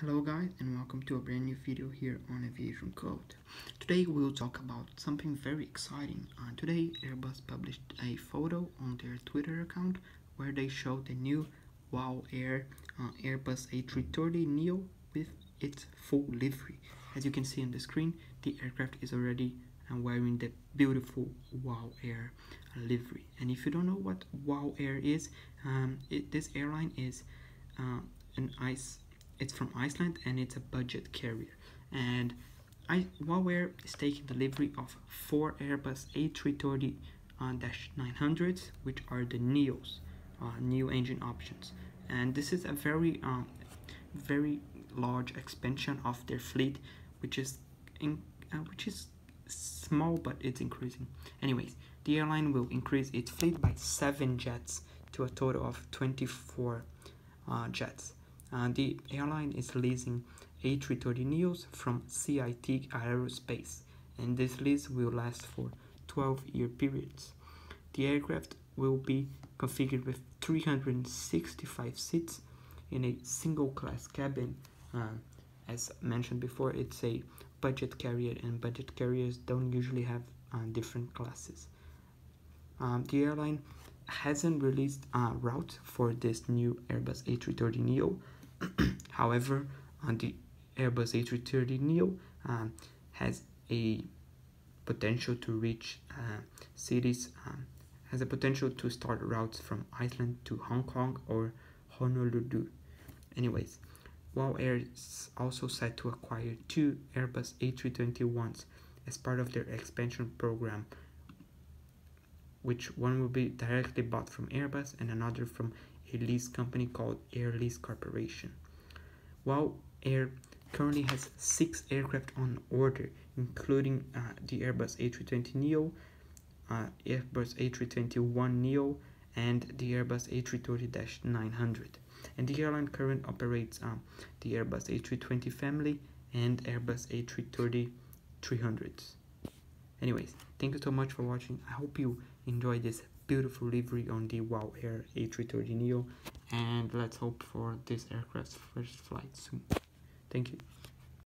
Hello guys and welcome to a brand new video here on AviationCult. Today we'll talk about something very exciting. Uh, today Airbus published a photo on their Twitter account where they showed the new WOW Air uh, Airbus A330neo with its full livery. As you can see on the screen, the aircraft is already uh, wearing the beautiful WOW Air uh, livery. And if you don't know what WOW Air is, um, it, this airline is uh, an ice it's from Iceland and it's a budget carrier. And I, Air is taking delivery of four Airbus A330-900s, uh, which are the Neos, uh, new engine options. And this is a very, um, very large expansion of their fleet, which is, in, uh, which is small but it's increasing. Anyways, the airline will increase its fleet by seven jets to a total of 24 uh, jets. Uh, the airline is leasing A330neos from CIT Aerospace, and this lease will last for 12 year periods. The aircraft will be configured with 365 seats in a single class cabin. Uh, as mentioned before, it's a budget carrier, and budget carriers don't usually have uh, different classes. Um, the airline hasn't released a route for this new Airbus A330neo, However, on the Airbus A330neo um, has a potential to reach uh, cities, um, has a potential to start routes from Iceland to Hong Kong or Honolulu. Anyways, WOW Air is also set to acquire two Airbus A321s as part of their expansion program, which one will be directly bought from Airbus and another from a lease company called Air Lease Corporation. WOW Air currently has six aircraft on order, including uh, the Airbus A320neo, uh, Airbus A321neo, and the Airbus A330-900. And the airline currently operates um, the Airbus A320 family and Airbus A330 300s. Anyways, thank you so much for watching. I hope you enjoyed this beautiful livery on the WOW Air A330neo and let's hope for this aircraft's first flight soon. Thank you.